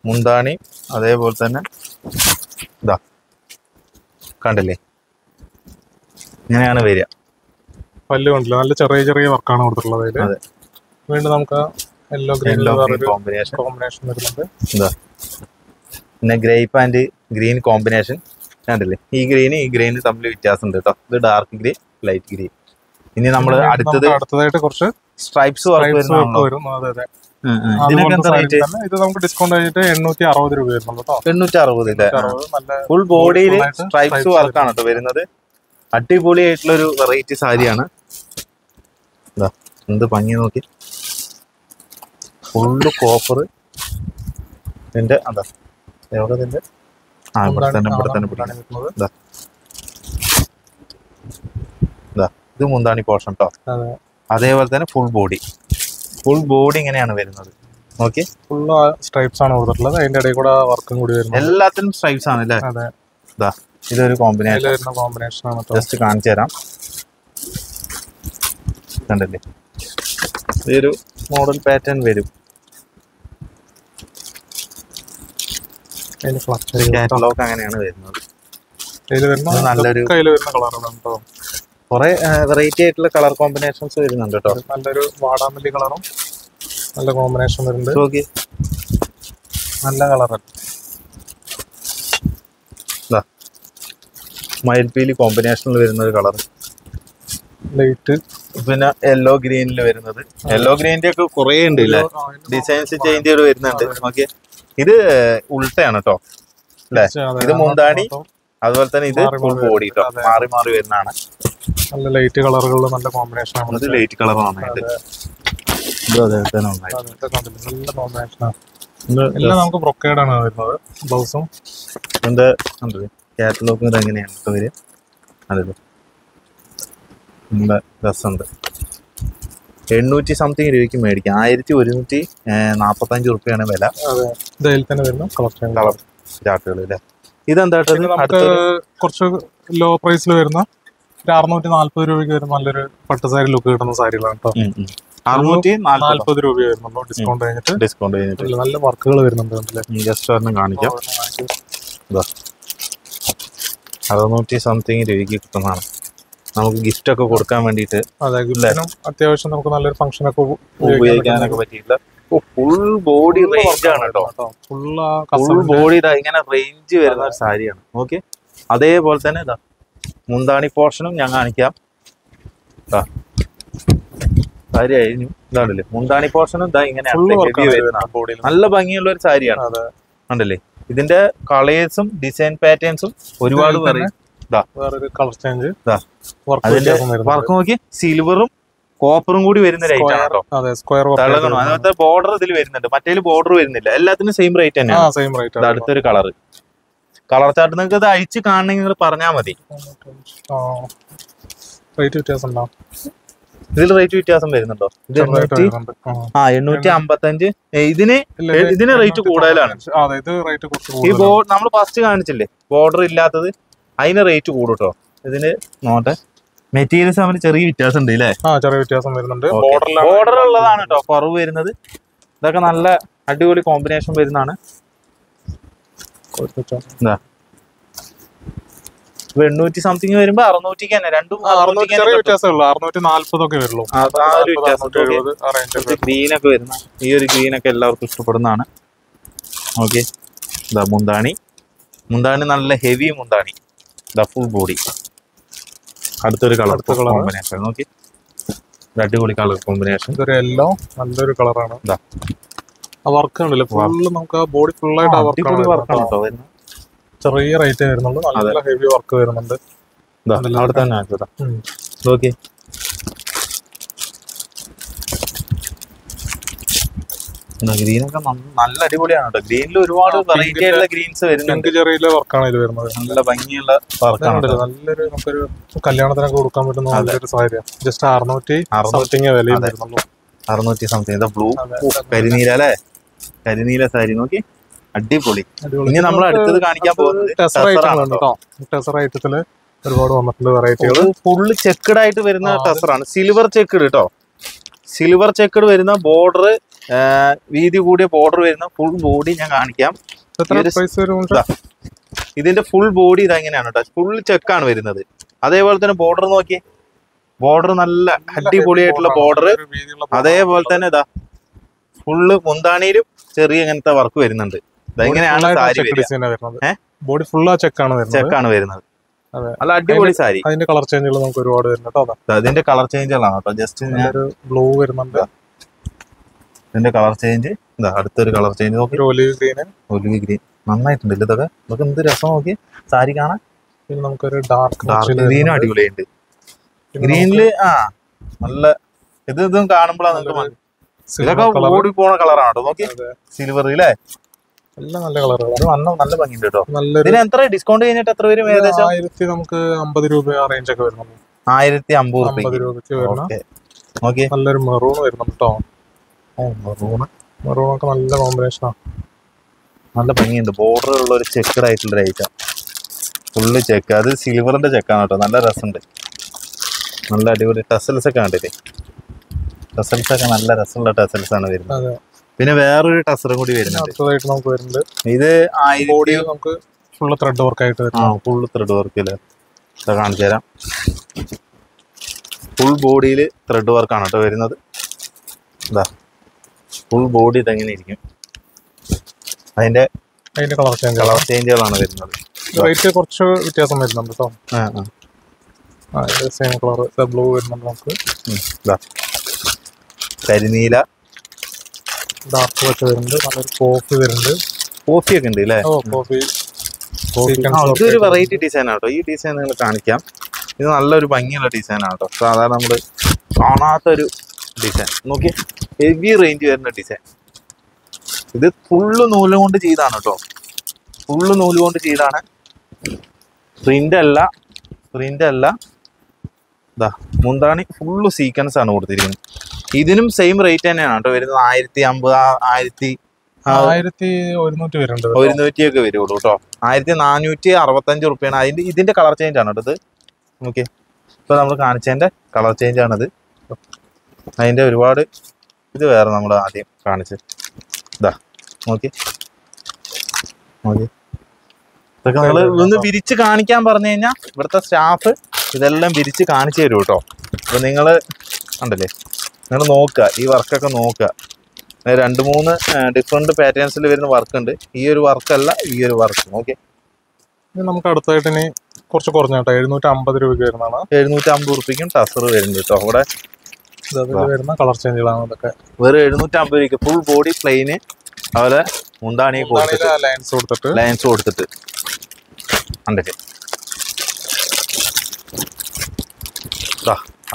മുന്താണി അതേപോലെ തന്നെ ഇതാ. കണ്ടില്ലേ? ഇങ്ങനെയാണ് വരിക.
പല്ല് കണ്ടില്ല? നല്ല ചെറിയ ചെറിയ വർക്കാണ് കൊടുത്തിട്ടുള്ളത്. വീണ്ടും നമുക്ക് യെല്ലോ ഗ്രീൻ
കോമ്പിനേഷൻ
കോമ്പിനേഷൻ വരുന്നുണ്ട്.
ഇതാ പിന്നെ ഗ്രേപ്പ് ആൻഡ് ഗ്രീൻ കോമ്പിനേഷൻ കണ്ടില്ലേ? ഈ ഗ്രീന് ഈ ഗ്രീന് തമ്മിൽ വ്യത്യാസം ഉണ്ട് കേട്ടോ. ഇത് ഡാർക്ക് ഗ്രീൻ ലൈറ്റ് ഗ്രീൻ ഇനി നമ്മൾ അടുത്തത്
അടുത്തതായിട്ട് കുറച്ച്
സ്ട്രൈപ്സ്
വരും. ഇത് നമുക്ക് ഡിസ്കൗണ്ട് കഴിഞ്ഞിട്ട് എണ്ണൂറ്റി അറുപത് രൂപ വരുന്നുള്ളൂ കേട്ടോ.
എണ്ണൂറ്റി അറുപത് ഇല്ലേ
അറുപത് നല്ല
ഫുൾ ബോഡിയിൽ സ്ട്രൈപ്സ് വർക്കാണ് കേട്ടോ വരുന്നത്. അടിപൊളിയായിട്ടുള്ള ഒരു വെറൈറ്റി സാരിയാണ് എന്ത് ഭംഗി നോക്കി. ഫുള്ള് കോപ്പർ ഇതിന്റെ അതാ എവിടെ ഇതിന്റെ? ഇതാ. മുന്താണി പോർഷൻ കേട്ടോ
അതെ.
അതേപോലെ തന്നെ ഫുൾ ബോഡി ഫുൾ ബോഡി ഇങ്ങനെയാണ് വരുന്നത്. ഓക്കെ
ഫുൾ സ്ട്രൈപ്സ് ആണ് കൊടുത്തിട്ടുള്ളത്. അതിന്റെ ഇടയിൽ കൂടെ വർക്കും കൂടി വരുന്നത്
എല്ലാത്തിനും സ്ട്രൈപ്സ് ആണ് അല്ലേ? ഇതാ ഇതൊരു കോമ്പിനേഷൻ
കോമ്പിനേഷൻ ആണ്
ജസ്റ്റ് കാണിച്ചു തരാം. കണ്ടല്ലേ? ഇതൊരു മോഡൽ പാറ്റേൺ വരും.
അതിൽ ഫ്ലക്ചർ
കാറ്റലോഗ് അങ്ങനെയാണ് വരുന്നത്. നല്ലൊരു-
വരുന്ന കളറാണ് കേട്ടോ.
കുറെ വെറൈറ്റി ആയിട്ടുള്ള കളർ കോമ്പിനേഷൻസ് വരുന്നുണ്ട് കേട്ടോ.
നല്ലൊരു വാടാമല്ലി കളറും നല്ല കോമ്പിനേഷൻ വരുന്നുണ്ട്.
നോക്കി. നല്ല കളർ മയിൽപീലി കോമ്പിനേഷനിൽ വരുന്ന ഒരു കളർ
ലൈറ്റ്
പിന്നെ യെല്ലോ ഗ്രീനിൽ വരുന്നത്. യെല്ലോ ഗ്രീനിന്റെ ഒക്കെ കുറെ ഉണ്ട് ഇല്ലേ ഡിസൈൻസ് ചേഞ്ച് ചെയ്ത് വരുന്നുണ്ട്. ഓക്കെ ഇത് ഉൾട്ടയാണ് കേട്ടോ അല്ലേ ഇത് മുന്താണി അതുപോലെ തന്നെ ഇത് ഫുൾ
മാറി
ബോഡി കേട്ടോ മാറി മാറി വരുന്നതാണ്.
നല്ല ലൈറ്റ് കളറുകളിൽ നല്ല കോമ്പിനേഷൻ ആണ്.
ഇത് ലൈറ്റ് കളർ നന്നായിട്ട്?
നല്ല കോമ്പിനേഷൻ എല്ലാം നമുക്ക് brocade ആണ് വരുന്നത്. ബ്ലൗസും
എന്താ? കാറ്റലോഗ് എങ്ങനെയാണ്? കേട്ടോ വരിക? അതെ നല്ല രസമുണ്ട്. എണ്ണൂറ്റി സംതിങ് രൂപയ്ക്ക് മേടിക്കാം. ആയിരത്തി ഒരുന്നൂറ്റി നാപ്പത്തഞ്ച് റുപ്യാണ് വില.
അതെ. ഇതിൽ തന്നെ വരുന്ന കളക്ഷൻ
കളർ ചാർട്ടുകൾ അല്ലേ? ഇതെന്താ
കുറച്ച് ലോ പ്രൈസിൽ വരുന്ന അറുന്നൂറ്റി നാല്പത് രൂപയ്ക്ക് വരുന്ന നല്ലൊരു പട്ട് സാരി ലുക്ക് കിട്ടുന്ന സാരികളാണ് കേട്ടോ.
അറുന്നൂറ്റി നാല്പത്.
രൂപ വരുന്നുള്ളൂ. ഡിസ്കൗണ്ട് കഴിഞ്ഞിട്ട്.
ഡിസ്കൗണ്ട് കഴിഞ്ഞിട്ട്.
നല്ല- വർക്കുകൾ വരുന്നുണ്ട്?
ജസ്റ്റ് ഒരെണ്ണം കാണിക്കാം. അറുന്നൂറ്റി സംതിങ് രൂപയ്ക്ക് കിട്ടുന്നതാണ്. നമുക്ക് ഗിഫ്റ്റ് ഒക്കെ കൊടുക്കാൻ വേണ്ടിയിട്ട്
അതെ ഗിഫ്റ്റിനും അത്യാവശ്യം നമുക്ക് നല്ലൊരു ഫംഗ്ഷൻ ഒക്കെ
ഉപയോഗിക്കാനൊക്കെ പറ്റിയില്ല ഫുൾ ബോഡി റേഞ്ച് ആണ് കേട്ടോ.
ഫുൾ
ബോഡി ഇങ്ങനെ റേഞ്ച് വരുന്ന ഒരു സാരിയാണ്. ഓക്കെ അതേപോലെ തന്നെ ഇതാ മുന്താണി പോർഷനും ഞാൻ കാണിക്കാം. സാരി കഴിഞ്ഞു ഇതാണല്ലേ മുന്താണി പോർഷനും ഇതാ ഇങ്ങനെ നല്ല ഭംഗിയുള്ള ഒരു സാരിയാണ്. ഉണ്ടല്ലേ ഇതിന്റെ കളേഴ്സും ഡിസൈൻ പാറ്റേൺസും ഒരുപാട് പറയും
കളർ ചേഞ്ച്
അതിന്റെ വർക്ക് നോക്കി സിൽവറും കോപ്പറും കൂടി വരുന്ന റേറ്റ് ആണ് അതിനകത്ത് ബോർഡർ ഇതിൽ വരുന്നുണ്ട്. മറ്റേ ബോർഡർ വരുന്നില്ല. എല്ലാത്തിനും സെയിം റേറ്റ് തന്നെയാണ്.
സെയിം റേറ്റ്
ഇത് അടുത്തൊരു കളർ കളർ ചാർട്ട് നിങ്ങൾക്ക് ഇത് അഴിച്ച് കാണണമെങ്കിൽ നിങ്ങൾ പറഞ്ഞാൽ മതി.
റേറ്റ് വ്യത്യാസം
ഇതിൽ റേറ്റ് വ്യത്യാസം വരുന്നുണ്ടോ?
ആ.
എണ്ണൂറ്റി അമ്പത്തഞ്ച് ഇതിന് ഇതിന് റേറ്റ് കൂടുതലാണ്. ഈ ബോർഡ് നമ്മൾ ഫസ്റ്റ് കാണിച്ചില്ലേ? ബോർഡർ ഇല്ലാത്തത്. അതിന് റേറ്റ് കൂടുട്ടോ? കേട്ടോ ഇതിന് നോട്ടെ. മെറ്റീരിയൽസ് തമ്മിൽ ചെറിയ വ്യത്യാസം ഉണ്ട് അല്ലേ
ആ ചെറിയ വ്യത്യാസം വരുന്നുണ്ട്.
ബോർഡർ ഉള്ളതാണ് കേട്ടോ കുറവ് വരുന്നത്. ഇതൊക്കെ നല്ല അടിപൊളി കോമ്പിനേഷൻ വരുന്നതാണ്. എന്താ എണ്ണൂറ്റി സംതിങ് വരുമ്പോ അറുന്നൂറ്റിക്ക് തന്നെ. രണ്ടും ഗ്രീൻ ഒക്കെ വരുന്ന. ഈ ഒരു ഗ്രീൻ ഒക്കെ എല്ലാവർക്കും ഇഷ്ടപ്പെടുന്നതാണ്. ഓക്കെ ഇതാ മുന്താണി. മുന്താണി നല്ല ഹെവി മുന്താണി. ഇതാ ഫുൾ ബോഡി അടുത്തൊരു കളർ. കോമ്പിനേഷൻ നോക്കി. ഒരു അടിപൊളി കളർ കോമ്പിനേഷൻ
ഇതൊരു യെല്ലോ നല്ലൊരു കളറാണ്
ഇതാ.
ആ വർക്ക് ഫുള്ള് നമുക്ക് ആ ബോഡി ഫുള്ളായിട്ട് ആ വർക്ക്
വർക്കാണ് കേട്ടോ
ചെറിയ റേറ്റ് വരുന്നുണ്ട്. നല്ല ഹെവി വർക്ക് വരുന്നുണ്ട്.
അവിടെ തന്നെ. നോക്കി. ഗ്രീനൊക്കെ നല്ല അടിപൊളിയാണ് കേട്ടോ ഗ്രീനിൽ ഒരുപാട് വെറൈറ്റി ആയിട്ടുള്ള ഗ്രീൻസ് വരുന്നുണ്ട്.
ചെറിയ വർക്കാണ് ഇത് വരുന്നത്.
നല്ല ഭംഗിയുള്ള വർക്കാണ്
നല്ലൊരു നമുക്കൊരു കല്യാണത്തിനൊക്കെ കൊടുക്കാൻ പറ്റുന്ന നല്ലൊരു സാരിയാണ് ജസ്റ്റ് അറുന്നൂറ്റി
അറുന്നൂറ്റി
സംതിങ് വിലയും
അറുന്നൂറ്റി സംതിങ് ഇതാ ബ്ലൂ കരിനീല അല്ലേ? കരിനീല സാരി. നോക്കി. അടിപൊളി. ഇനി നമ്മൾ അടുത്തത് കാണിക്കാൻ പോകുന്നത്
ടെസർ ഐറ്റത്തിൽ ഒരുപാട് വന്നിട്ടുണ്ട് വെറൈറ്റികൾ
ഫുള്ള് ചെക്കഡ് ആയിട്ട് വരുന്ന ടെസറാണ്. സിൽവർ ചെക്കഡ് കേട്ടോ സിൽവർ ചെക്കഡ് വരുന്ന ബോർഡർ വീതി കൂടിയ ബോർഡർ വരുന്ന ഫുൾ ബോഡി ഞാൻ കാണിക്കാം. ഇതിന്റെ ഫുൾ ബോഡി ഇതെങ്ങനെയാണ് കേട്ടോ ഫുൾ ചെക്കാണ് വരുന്നത്. അതേപോലെ തന്നെ ബോർഡർ നോക്കി ബോർഡർ നല്ല അടിപൊളിയായിട്ടുള്ള ബോർഡർ അതേപോലെ തന്നെ ഇതാ ഫുള്ള് മുന്താണിയിലും ചെറിയ ഇങ്ങനത്തെ വർക്ക് വരുന്നുണ്ട്. ഇതെങ്ങനെയാണ് സാരി
ബോഡി ഫുൾ ചെക്കാണ് വരുന്നത്.
ചെക്കാണ് വരുന്നത്. നല്ല അടിപൊളി സാരി.
അതിന്റെ കളർ ചേഞ്ചുകൾ നമുക്ക് ഒരുപാട് വരുന്നുണ്ട് അതാ.
അതിന്റെ കളർ ചേഞ്ചുകളാണ് കേട്ടോ ജസ്റ്റ്
ബ്ലൂ വരുന്നുണ്ട്.
ഇതിന്റെ കളർ ചേഞ്ച് ഇതാ അടുത്തൊരു കളർ ചേഞ്ച് നോക്കി.
ഒലിവ് ഗ്രീന്
ഒലിവ് ഗ്രീൻ നന്നായിട്ടുണ്ട് ഇതൊക്കെ? നമുക്ക് എന്ത് രസം നോക്കി. സാരി കാണാൻ
പിന്നെ നമുക്കൊരു ഡാർക്ക്
ഡാർക്ക് ഗ്രീനും അടിപൊളിയുണ്ട് ഗ്രീനിൽ ആ നല്ല ഇത് ഇതും കാണുമ്പോഴാണ് നിങ്ങൾക്ക്. ഇതൊക്കെ ഓടി പോണ കളറാണ് കേട്ടോ നോക്കി. സിൽവർ അല്ലേ
എല്ലാം നല്ല
നല്ല നല്ല ഭംഗിയുണ്ട് കേട്ടോ
നല്ലൊരു
ഇതിന് എത്ര ഡിസ്കൗണ്ട് കഴിഞ്ഞിട്ട് എത്ര പേരും ഏകദേശം?
ആയിരത്തി നമുക്ക് അമ്പത് രൂപ ആ റേഞ്ച് ഒക്കെ വരുന്നുണ്ട്
ആയിരത്തി അമ്പത്
അമ്പത്
റുപ്യ
രൂപയ്ക്ക് വരുന്ന
നോക്കി.
നല്ലൊരു മെറൂൺ വരുന്നുണ്ട് കേട്ടോ മെറൂൺ ഒക്കെ നല്ല കോമ്പിനേഷനാണ്
നല്ല ഭംഗിയുണ്ട്. ബോർഡർ ഉള്ള ഒരു ചെക്കഡ് ആയിട്ടുള്ള ഐറ്റം ഫുള്ള് ചെക്ക് അത് സിൽവറിന്റെ ചെക്കാണ് കേട്ടോ. നല്ല രസമുണ്ട്. നല്ല അടിപൊളി ടസൽസ് ഒക്കെ കണ്ടില്ലേ? ടസൽസ് ഒക്കെ നല്ല രസമുള്ള ടസൽസ് ആണ് വരുന്നത്. പിന്നെ വേറൊരു ടസറും കൂടി വരുന്നുണ്ട്.
നമുക്ക് വരുന്നുണ്ട്.
ഇത്
ബോഡി നമുക്ക് ഫുള്ള് ത്രെഡ് വർക്ക് ആയിട്ട്
ആ ഫുള്ള് ത്രെഡ് വർക്കിൽ കാണിച്ചു തരാം. ഫുൾ ബോഡിയിൽ ത്രെഡ് വർക്കാണ് കേട്ടോ വരുന്നത്. ഇതാ. ഫുൾ ബോഡി ഇതെങ്ങനെ ഇരിക്കും? അതിന്റെ
അതിന്റെ കളർ ചേഞ്ച്
കളർ ചേഞ്ചുകളാണ് വരുന്നത്.
റേറ്റ് കുറച്ച് വ്യത്യാസം വരുന്നുണ്ട് കേട്ടോ
ആ
സെയിം കളർ ബ്ലൂ വരുന്നുണ്ട് നമുക്ക്.
കരിനീല.
ഡാർക്ക് വെച്ച് വരുന്നുണ്ട്. നല്ലൊരു കോഫി വരുന്നുണ്ട്.
കോഫി ഒക്കെ ഉണ്ട് അല്ലേ
ഓ കോഫി
ഇതൊരു വെറൈറ്റി ഡിസൈൻ ആട്ടോ ഈ ഡിസൈൻ നിങ്ങൾ കാണിക്കാം. ഇത് നല്ലൊരു ഭംഗിയുള്ള ഡിസൈൻ ആട്ടോ സാധാരണ നമ്മൾ കാണാത്തൊരു ഡിസൈൻ നോക്കി ഹെവി റേഞ്ച് വരുന്ന ഡിസൈൻ ഇത് ഫുള്ള് നൂൽ കൊണ്ട് ചെയ്താണ് കേട്ടോ ഫുള്ള് നൂൽ കൊണ്ട് ചെയ്താണ്. പ്രിന്റ് അല്ല പ്രിന്റ് അല്ല. ഇതാ മുന്താണി ഫുള്ള് സീക്വൻസ് ആണ് കൊടുത്തിരിക്കുന്നത്. ഇതിനും സെയിം റേറ്റ് തന്നെയാണ് കേട്ടോ വരുന്നത്. ആയിരത്തി അമ്പത് ആയിരത്തി
ആയിരത്തി ഒരുന്നൂറ്റി വരുന്നുണ്ട്.
ഒരുന്നൂറ്റിയൊക്കെ വരുള്ളൂ കേട്ടോ ആയിരത്തി നാനൂറ്റി അറുപത്തഞ്ച് റുപ്യാണ്. അതിന്റെ ഇതിന്റെ കളർ ചേഞ്ച് ആണ് കേട്ടോ ഇത്. ഓക്കെ ഇപ്പൊ നമ്മൾ കാണിച്ചതിന്റെ കളർ ചേഞ്ച് ആണത്. അതിന്റെ ഒരുപാട് ഇത് വേറെ നമ്മൾ ആദ്യം കാണിച്ച്. ഇതാ നോക്കി. നോക്കി. ഇതൊക്കെ നമ്മൾ ഒന്ന് വിരിച്ച് കാണിക്കാൻ പറഞ്ഞു കഴിഞ്ഞാൽ ഇവിടുത്തെ സ്റ്റാഫ് ഇതെല്ലാം വിരിച്ച് കാണിച്ചു തരും കേട്ടോ. അപ്പോൾ നിങ്ങൾ ഉണ്ടല്ലേ നിങ്ങൾ നോക്കുക ഈ വർക്കൊക്കെ നോക്കുക. രണ്ട് മൂന്ന് ഡിഫറെന്റ് പാറ്റേൺസിൽ വരുന്ന വർക്ക് ഉണ്ട് ഈ ഒരു വർക്കല്ല ഈ ഒരു വർക്ക് ഓക്കെ
നമുക്ക് അടുത്തായിട്ട് ഇനി കുറച്ച് കുറഞ്ഞ കേട്ടോ. എഴുന്നൂറ്റി അമ്പത് രൂപയ്ക്ക് വരുന്നതാണ്.
എഴുന്നൂറ്റി അമ്പത് റുപ്യക്കും ടസർ വരുന്നുണ്ട് കേട്ടോ. അവിടെ
വരുന്ന കളർ ചേഞ്ചുകളാണ് ഇതൊക്കെ.
വെറും എഴുന്നൂറ്റി അമ്പത് രൂപയ്ക്ക് ഫുൾ ബോഡി പ്ലെയിന് അതുപോലെ മുന്താണി
ലൈൻസ് കൊടുത്തിട്ട്
ലൈൻസ് കൊടുത്തിട്ട്. കണ്ടിട്ട്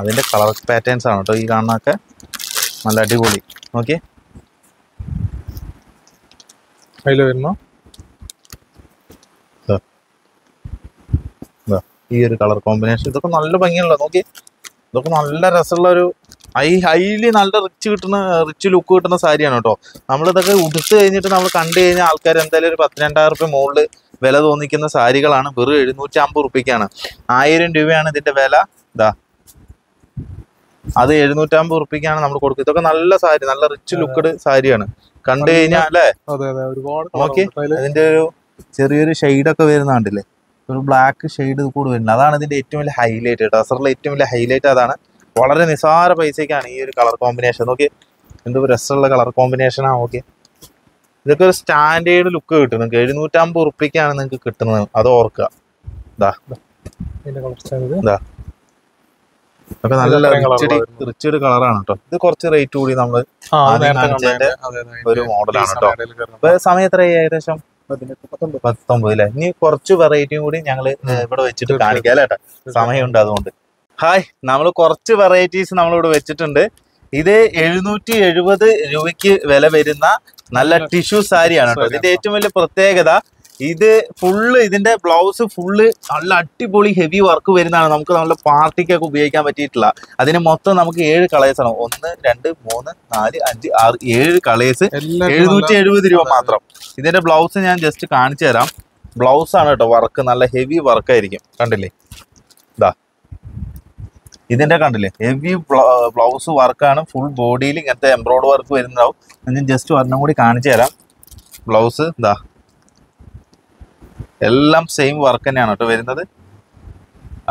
അതിന്റെ കളർ പാറ്റേൺസ് ആണ് കേട്ടോ ഈ കാണുന്നൊക്കെ നല്ല അടിപൊളി. നോക്കി
അതിൽ വരുന്നു?
ഈ ഒരു കളർ കോമ്പിനേഷൻ ഇതൊക്കെ നല്ല ഭംഗിയുള്ള നോക്കി ഇതൊക്കെ നല്ല രസമുള്ള ഒരു ഹൈ ഹൈലി നല്ല റിച്ച് കിട്ടുന്ന റിച്ച് ലുക്ക് കിട്ടുന്ന സാരിയാണ് കേട്ടോ. നമ്മളിതൊക്കെ ഉടുത്ത് കഴിഞ്ഞിട്ട് നമ്മൾ കണ്ടു കഴിഞ്ഞാൽ ആൾക്കാർ എന്തായാലും ഒരു പത്തിരണ്ടായിരം റുപ്യ മുകളിൽ വില തോന്നിക്കുന്ന സാരികളാണ്. വെറും എഴുന്നൂറ്റി അമ്പത് റുപ്യക്കാണ്. ആയിരം രൂപയാണ് ഇതിന്റെ വില. ഇതാ അത് എഴുന്നൂറ്റമ്പത് റുപ്യക്കാണ് നമ്മൾ കൊടുക്കുക ഇതൊക്കെ നല്ല സാരി നല്ല റിച്ച് ലുക്കഡ് സാരിയാണ്. കണ്ടു കഴിഞ്ഞാൽ അല്ലേ?
ഉണ്ട്.
അതിന്റെ ഒരു ചെറിയൊരു ഷെയ്ഡൊക്കെ വരുന്നുണ്ടല്ലേ ഒരു ബ്ലാക്ക് ഷെയ്ഡ് കൂടെ വരുന്നത്. അതാണ് ഇതിന്റെ ഏറ്റവും വലിയ ഹൈലൈറ്റ് ഡ്രസറിലെ ഏറ്റവും വലിയ ഹൈലൈറ്റ് അതാണ് വളരെ നിസാര പൈസക്കാണ് ഈ ഒരു കളർ കോമ്പിനേഷൻ. നോക്കി എന്തോ രസമുള്ള കളർ കോമ്പിനേഷനാണ് ഓക്കെ ഇതൊക്കെ ഒരു സ്റ്റാൻഡേർഡ് ലുക്ക് കിട്ടും. നിങ്ങൾക്ക് എഴുന്നൂറ്റമ്പത് ഉറുപ്പിക്കാണ് നിങ്ങൾക്ക് കിട്ടുന്നത്. അത് ഓർക്കുക.
കളർ ചേഞ്ച്
അതൊക്കെ നല്ല റിച്ചഡ് റിച്ചഡ് കളറാണ് കേട്ടോ. ഇത് കുറച്ച് റേറ്റ് കൂടി നമ്മൾ ഒരു മോഡലാണ് കേട്ടോ. ഇപ്പൊ സമയം എത്രയായി? ഏകദേശം
പത്തൊമ്പത്.
അല്ലെ? ഇനി കുറച്ച് വെറൈറ്റിയും കൂടി ഞങ്ങൾ ഇവിടെ വെച്ചിട്ട് കാണിക്കാം അല്ലേ ഉണ്ട് സമയമുണ്ട് അതുകൊണ്ട്. ഹായ് നമ്മൾ കുറച്ച് വെറൈറ്റീസ് നമ്മളിവിടെ വെച്ചിട്ടുണ്ട്. ഇത് എഴുന്നൂറ്റി എഴുപത് രൂപയ്ക്ക് വില വരുന്ന നല്ല ടിഷ്യൂ സാരിയാണ് കേട്ടോ. ഇതിന്റെ ഏറ്റവും വലിയ പ്രത്യേകത ഇത് ഫുള്ള് ഇതിന്റെ ബ്ലൗസ് ഫുള്ള് നല്ല അടിപൊളി ഹെവി വർക്ക് വരുന്നതാണ്. നമുക്ക് നല്ല പാർട്ടിക്കൊക്കെ ഉപയോഗിക്കാൻ പറ്റിയിട്ടില്ല അതിന് മൊത്തം നമുക്ക് ഏഴ് കളേഴ്സ് ആണ്. ഒന്ന് രണ്ട് മൂന്ന് നാല് അഞ്ച് ആറ് ഏഴ് കളേഴ്സ് എഴുന്നൂറ്റി എഴുപത് രൂപ മാത്രം. ഇതിന്റെ ബ്ലൗസ് ഞാൻ ജസ്റ്റ് കാണിച്ചു തരാം. ബ്ലൗസ് ആണ് കേട്ടോ വർക്ക് നല്ല ഹെവി വർക്ക് ആയിരിക്കും. കണ്ടില്ലേ? ഇതാ ഇതിന്റെ കണ്ടില്ലേ? ഹെവി ബ്ലൗസ് വർക്കാണ് ഫുൾ ബോഡിയിൽ ഇങ്ങനത്തെ എംബ്രോയ്ഡ് വർക്ക് വരുന്നുണ്ടാവും. ഞാൻ ജസ്റ്റ് ഒരെണ്ണം കൂടി കാണിച്ചു തരാം. ബ്ലൗസ് ഇതാ. എല്ലാം സെയിം വർക്ക് തന്നെയാണ് കേട്ടോ വരുന്നത്.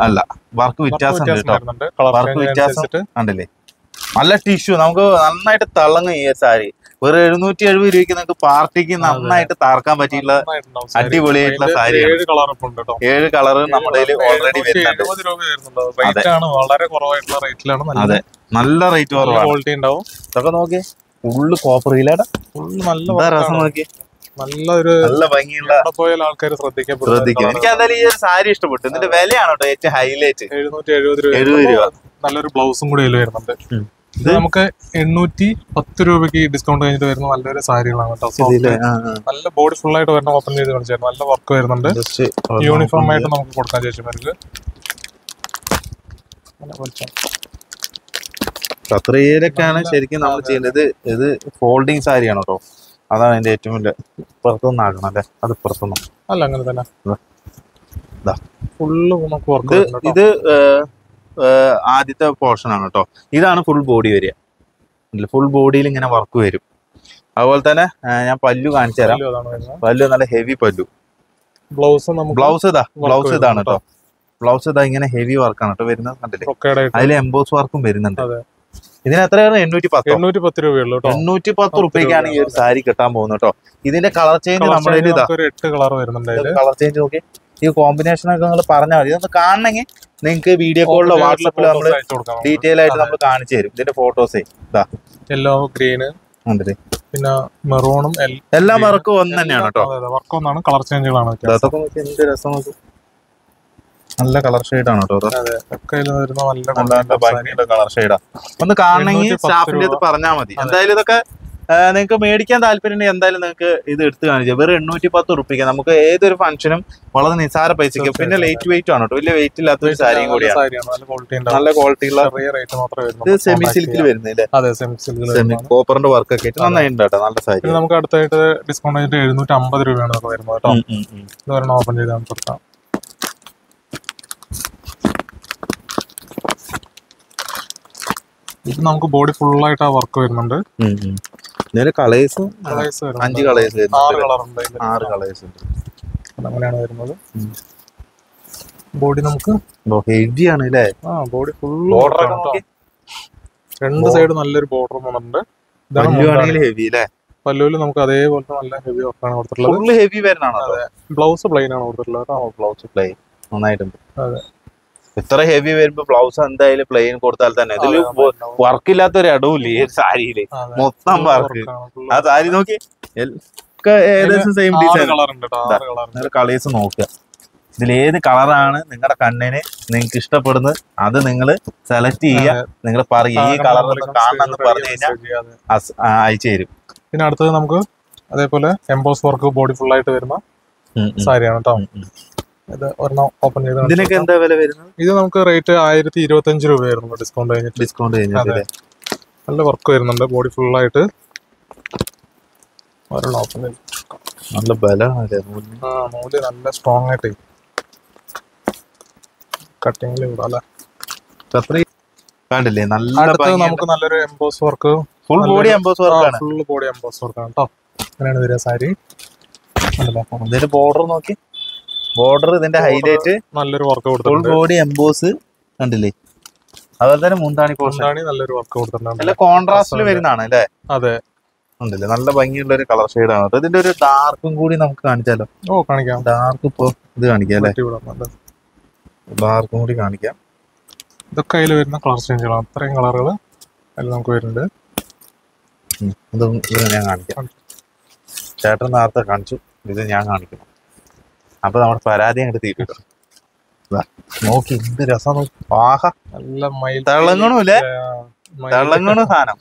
അല്ല വർക്ക് വ്യത്യാസം
വർക്ക്
വ്യത്യാസം. കണ്ടില്ലേ? നല്ല ടിഷ്യൂ നമുക്ക് നന്നായിട്ട് തിളങ്ങും ഈ സാരി. ഒരു എഴുന്നൂറ്റി എഴുപത് രൂപയ്ക്ക് നിങ്ങൾക്ക് പാർട്ടിക്ക് നന്നായിട്ട് താർക്കാൻ പറ്റിയിട്ടുള്ള അടിപൊളിയായിട്ടുള്ള സാരി.
ഏഴ് കളർ
നമ്മുടെ ഓൾറെഡി വരുന്നുണ്ട്. അതെ നല്ല റേറ്റ് കുറവാണ്.
ക്വാളിറ്റി ഉണ്ടാവും.
ഇതൊക്കെ നോക്കിയേ. ഫുള്ള് കോപ്പർ ഇല്ലാടാ
ഫുൾ നല്ല
രസം. നോക്കി
നല്ല
ഭംഗിയുള്ള
പോയാൽ ആൾക്കാർ ശ്രദ്ധിക്കപ്പെടും.
ശ്രദ്ധിക്കും. എനിക്ക് എന്തായാലും ഈ ഒരു സാരി ഇഷ്ടപ്പെട്ടു. ഇതിന്റെ വിലയാണ് കേട്ടോ ഏറ്റവും ഹൈലൈറ്റ്
എഴുന്നൂറ്റി എഴുപത് രൂപ. നല്ലൊരു ബ്ലൗസും കൂടി അതിൽ വരുന്നുണ്ട്. ഇത് നമുക്ക് എണ്ണൂറ്റി പത്ത് രൂപയ്ക്ക് ഡിസ്കൗണ്ട് കഴിഞ്ഞിട്ട് വരുന്ന നല്ലൊരു സാരികളാണ് കേട്ടോ. നല്ല ബോഡി ഫുൾ ആയിട്ട് വരുന്ന ഓപ്പൺ ചെയ്ത് കാണിച്ചായിരുന്നു നല്ല വർക്ക് വരുന്നുണ്ട്. യൂണിഫോം ആയിട്ട് നമുക്ക് കൊടുക്കാൻ ചേച്ചിമാർക്ക്.
ഖത്രിയിലൊക്കെയാണ് ശരിക്കും നമ്മൾ ചെയ്യുന്നത്. ഇത് ഫോൾഡിങ് സാരിയാണ് കേട്ടോ. അതാണ് എന്റെ ഏറ്റവും വലിയ പുറത്തുനിന്ന് ആകണം അല്ലെ? അത് പുറത്തുനിന്ന്.
അല്ല അങ്ങനെ തന്നെ. ഫുള്ള് നമുക്ക് വർക്ക്
ഇത് ആദ്യത്തെ പോർഷൻ ആണ് കേട്ടോ ഇതാണ് ഫുൾ ബോഡി വരിക ഫുൾ ബോഡിയിൽ ഇങ്ങനെ വർക്ക് വരും. അതുപോലെ തന്നെ ഞാൻ പല്ലു കാണിച്ചു തരാം. പല്ലു നല്ല ഹെവി പല്ലു.
ബ്ലൗസ്
ബ്ലൗസ് ഇതാ ബ്ലൗസ് ഇതാണ് കേട്ടോ ബ്ലൗസ് ഇതാ ഇങ്ങനെ ഹെവി വർക്കാണ് കേട്ടോ വരുന്നത് കണ്ടില്ലേ? അതിൽ എംബോസ് വർക്കും വരുന്നുണ്ട്. ഇതിന് എത്രയാണ്? എണ്ണൂറ്റി പത്ത്
എണ്ണൂറ്റി പത്ത് രൂപയുള്ളൂ
എണ്ണൂറ്റി പത്ത് റുപ്യക്കാണ് ഈ ഒരു സാരി കിട്ടാൻ പോകുന്നത് കേട്ടോ ഇതിന്റെ കളർ ചേഞ്ച് നമ്മുടെ
കളർ വരുന്നുണ്ട്
കളർ ചേഞ്ച് നോക്കി ഈ കോമ്പിനേഷൻ ഒക്കെ നിങ്ങൾ പറഞ്ഞാൽ മതി. ഇതൊന്ന് കാണണമെങ്കിൽ നിങ്ങൾക്ക് വീഡിയോ കോളിലോ വാട്സപ്പിലോ നമ്മൾ ഡീറ്റെയിൽ ആയിട്ട് നമ്മൾ കാണിച്ചു തരും. ഇതിന്റെ ഫോട്ടോസേ ഇതാ
യെല്ലോ ഗ്രീന്
ഉണ്ടല്ലേ.
പിന്നെ മെറൂണും
എല്ലാം വർക്കും ഒന്ന് തന്നെയാണ് കേട്ടോ.
വർക്ക് ഒന്നാണ് കളർ ചേഞ്ചുകളാണ്
എന്ത് രസം നല്ല കളർ ഷെയ്ഡാണ് കേട്ടോ
നല്ല
നല്ല നല്ല കളർ ഷെയ്ഡാ ഒന്ന് കാണണമെങ്കിൽ സ്റ്റാഫിന്റെ ഇത് പറഞ്ഞാൽ മതി. എന്തായാലും ഇതൊക്കെ നിങ്ങൾക്ക് മേടിക്കാൻ താല്പര്യം എന്തായാലും നിങ്ങൾക്ക് ഇത് എടുത്ത് കാണിച്ചു വെറും എണ്ണൂറ്റി പത്ത് റുപ്യക്ക് നമുക്ക് ഏതൊരു ഫംഗ്ഷനും വളരെ നിസാര പൈസക്ക് പിന്നെ ലൈറ്റ് വെയിറ്റ് ആണ് കേട്ടോ വലിയ വെയിറ്റ് ഇല്ലാത്ത ഒരു സാരിയും കൂടിയാണ്.
നല്ല ക്വാളിറ്റി മാത്രമേ
ഇത് സെമി സിൽക്കിൽ. വരുന്നില്ലേ
സെമി
കോപ്പറിന്റെ വർക്ക് ഒക്കെ ആയിട്ട് നന്നായിട്ടുണ്ട് കേട്ടോ നല്ല സാരി.
നമുക്ക് അടുത്തായിട്ട് ഡിസ്കൗണ്ട് ആയിട്ട് എഴുന്നൂറ്റി അമ്പത് രൂപയാണ് നമുക്ക് വരുന്നത് കേട്ടോ ഓപ്പൺ ചെയ്ത് നമുക്ക് കൊടുക്കാം. ഇത് നമുക്ക് ബോഡി ഫുൾ ആയിട്ട് ആ വർക്ക് വരുന്നുണ്ട്.
ഇതിന്റെ കളേഴ്സ്. അഞ്ച്
ആറ്
കളേഴ്സ് ഉണ്ട്
അങ്ങനെയാണ് വരുന്നത്. ബോഡി നമുക്ക്
ഹെവി ആണ് അല്ലേ
ആ ബോഡി ഫുൾ
ബോർഡർ
രണ്ട് സൈഡ് നല്ലൊരു ബോർഡർ വന്നിട്ടുണ്ട്.
പല്ലുവാണെങ്കിൽ ഹെവി അല്ലേ
പല്ലുവിൽ നമുക്ക് അതേപോലത്തെ നല്ല ഹെവി വർക്കാണ് കൊടുത്തിട്ടുള്ളത്.
ഫുള്ള് ഹെവി വരുന്നതാണോ
ബ്ലൗസ് പ്ലെയിൻ ആണ് കൊടുത്തിട്ടുള്ളത്
ബ്ലൗസ് പ്ലെയിൻ നന്നായിട്ടുണ്ട്.
അതെ.
ഇത്ര ഹെവി വരുമ്പോ ബ്ലൗസ് എന്തായാലും പ്ലെയിൻ കൊടുത്താൽ തന്നെ. ഇതിൽ വർക്ക് ഇല്ലാത്ത ഒരു ഇടവില്ല ഈ
സാരിയിൽ.
മൊത്തം വർക്ക് ആ സാരി നോക്കി. ഏകദേശം സെയിം ഡിസൈൻ കളേഴ്സ് നോക്കുക. ഇതിൽ ഏത് കളറാണ് നിങ്ങളുടെ കണ്ണിന് നിങ്ങൾക്ക് ഇഷ്ടപ്പെടുന്നത് അത് നിങ്ങൾ സെലക്ട് ചെയ്യുക. നിങ്ങൾ പറയുക ഈ കളർ കാണണം പറഞ്ഞു കഴിഞ്ഞാൽ അയച്ചു തരും.
പിന്നെ അടുത്തത് നമുക്ക് അതേപോലെ എംബോസ് വർക്ക് ബോഡി ഫുൾ ആയിട്ട് വരുന്ന സാരിയാണ് കേട്ടോ. ഇത് ഒരെണ്ണം ഓപ്പൺ ചെയ്ത് കാണിച്ചു
ഇതിനൊക്കെ. എന്താ വില വരുന്നത്?
ഇത് നമുക്ക് റേറ്റ് ആയിരത്തി ഇരുപത്തഞ്ച് രൂപയായിരുന്നു ഡിസ്കൗണ്ട് കഴിഞ്ഞിട്ട്.
ഡിസ്കൗണ്ട് കഴിഞ്ഞിട്ട്
നല്ല വർക്ക് വരുന്നുണ്ട്. ബോഡി ഫുൾ ആയിട്ട് ഒരെണ്ണം ഓപ്പൺ ചെയ്ത്
നല്ല ബലമാണ്?
ആ നൂൽ നല്ല സ്ട്രോങ് ആയിട്ട്. കട്ടിങ്ങിൽ വിടാം അല്ലെ?
അത്രയും കണ്ടില്ലേ? നല്ല
നമുക്ക് നല്ലൊരു emboss work
full body emboss വർക്കാണ്
ഫുൾ ബോഡി എംബോസ് വർക്കാണ് കേട്ടോ അങ്ങനെയാണ് വരിക സാരി?
ഇതിന്റെ ബോർഡർ നോക്കി. ബോർഡർ ഇതിന്റെ ഹൈലൈറ്റ്
നല്ലൊരു വർക്ക്
ഫുൾ ബോഡി എംബോസ് കണ്ടില്ലേ? അതുപോലെ തന്നെ മുന്താണി പോർഷൻ
നല്ലൊരു വർക്ക് കൊടുത്തിട്ടുണ്ട്.
നല്ല കോൺട്രാസ്റ്റിൽ വരുന്നതാണ് അല്ലേ?
അതെ.
ഉണ്ടല്ലേ? നല്ല ഭംഗിയുള്ള ഒരു കളർ ഷെയ്ഡ് ആണ്. ഇതിന്റെ ഒരു ഡാർക്കും കൂടി നമുക്ക് കാണിച്ചാലോ?
ഓ കാണിക്കാം.
ഡാർക്ക് ഇപ്പൊ ഇത് കാണിക്കാം അല്ലേ? ഡാർക്കും കൂടി കാണിക്കാം.
ഇതൊക്കെ അതിൽ വരുന്ന കളർ ചേഞ്ചുകളാണ് അത്രയും കളറുകൾ അതിൽ നമുക്ക് വരുന്നുണ്ട്.
ഇത് ഞാൻ കാണിക്കാം. ചേട്ടൻ നേരത്തെ കാണിച്ചു. ഇത് ഞാൻ കാണിക്കണം അപ്പൊ നമ്മുടെ പരാതി അങ്ങോട്ട് തീരുട്ടോ. നോക്കി എന്ത് രസം ആഹാ
നല്ല മയിൽ
തിളങ്ങണൂല്ലേ? തിളങ്ങണ സാധനം.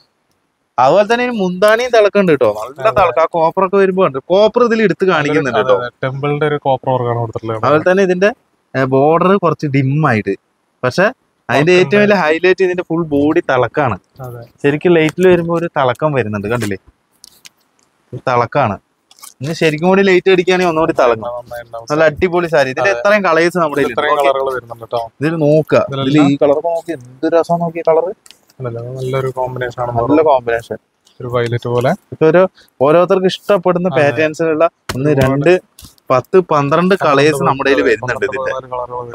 അതുപോലെ തന്നെ മുന്താണിയും തിളക്കുന്നുണ്ട് കേട്ടോ. നല്ല തിളക്കം. ആ കോപ്പറൊക്കെ വരുമ്പോ ഉണ്ട് കോപ്പർ ഇതിൽ എടുത്ത് കാണിക്കുന്നുണ്ട് കേട്ടോ.
ടെമ്പിളിന്റെ ഒരു കോപ്പർ വർക്കാണ് കൊടുത്തിട്ടുള്ളത്
അതുപോലെ തന്നെ ഇതിന്റെ ബോർഡർ കുറച്ച് ഡിം ആയിട്ട്. പക്ഷെ അതിന്റെ ഏറ്റവും വലിയ ഹൈലൈറ്റ് ഇതിന്റെ ഫുൾ ബോഡി തിളക്കാണ്. ശരിക്കും ലൈറ്റിൽ വരുമ്പോ ഒരു തിളക്കം വരുന്നുണ്ട് കണ്ടില്ലേ? തിളക്കാണ്. ഇനി ശരിക്കും കൂടി ലൈറ്റ് അടിക്കുകയാണെങ്കിൽ ഒന്നുകൂടി തിളങ്ങും. നല്ല അടിപൊളി സാരി. ഇതിൽ
അതെ.
എത്രയും കളേഴ്സ് നമ്മുടെ
ഇതിൽ
നോക്കുക. ഇതിൽ ഈ കളർ നോക്കി എന്ത് രസം നോക്കിയ കളർ
നല്ലൊരു കോമ്പിനേഷൻ ആണ്
നല്ല കോമ്പിനേഷൻ
ഒരു വയലറ്റ് പോലെ.
ഇപ്പൊ ഒരു ഓരോരുത്തർക്ക് ഇഷ്ടപ്പെടുന്ന. പാറ്റേൺസിലുള്ള ഒന്ന് രണ്ട് പത്ത് പന്ത്രണ്ട് കളേഴ്സ് നമ്മുടെ കയ്യിൽ വരുന്നുണ്ട് ഇതിന്റെ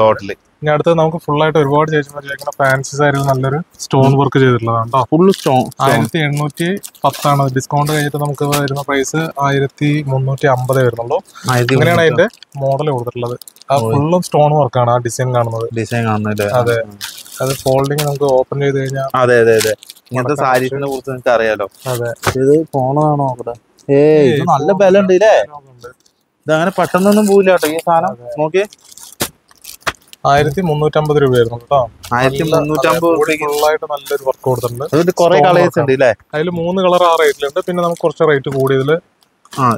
ടോട്ടൽ
ഇനി അടുത്തത് നമുക്ക് ഫുൾ ആയിട്ട് ഒരുപാട് ചേച്ചിമാർ ഫാൻസി സാരിയിൽ നല്ലൊരു സ്റ്റോൺ വർക്ക് ചെയ്തിട്ടുള്ളതാണ്
ഫുൾ സ്റ്റോൺ
ആയിരത്തി എണ്ണൂറ്റി പത്താണ്. ഡിസ്കൗണ്ട് കഴിഞ്ഞിട്ട് നമുക്ക് വരുന്ന പ്രൈസ് ആയിരത്തി മുന്നൂറ്റി അമ്പതേ വരുന്നുള്ളൂ. അങ്ങനെയാണ് അതിന്റെ മോഡൽ കൊടുത്തിട്ടുള്ളത്. ആ ഫുള്ളും സ്റ്റോൺ വർക്കാണ് ആ ഡിസൈൻ കാണുന്നത്.
ഡിസൈൻ കാണുന്നത്
അതെ. അത് ഫോൾഡിങ് നമുക്ക് ഓപ്പൺ ചെയ്ത് കഴിഞ്ഞാൽ
അതെ അതെ അതെ. ഇങ്ങനത്തെ സാരീസിനെ കുറിച്ച് നിങ്ങൾക്ക് അറിയാലോ.
അതെ.
ഇത് ഫോണാണോ അവിടെ? ഏയ് ഇത് നല്ല ബലം ഉണ്ട് ഇല്ലേ? ഇത് അങ്ങനെ പെട്ടെന്നൊന്നും പോവില്ല കേട്ടോ. ഈ സാധനം നോക്കിയേ
ആയിരത്തി മുന്നൂറ്റമ്പത് രൂപയായിരുന്നു കേട്ടോ.
ആയിരത്തി മുന്നൂറ്റമ്പത്
നല്ലൊരു വർക്ക് കൊടുത്തിട്ടുണ്ട്.
കുറെ
Stone
കളേഴ്സ് ഉണ്ട് അല്ലേ
അതിൽ മൂന്ന് കളർ ആ റേറ്റിലുണ്ട്. പിന്നെ നമുക്ക് കുറച്ച് റേറ്റ്
കൂടിയതിൽ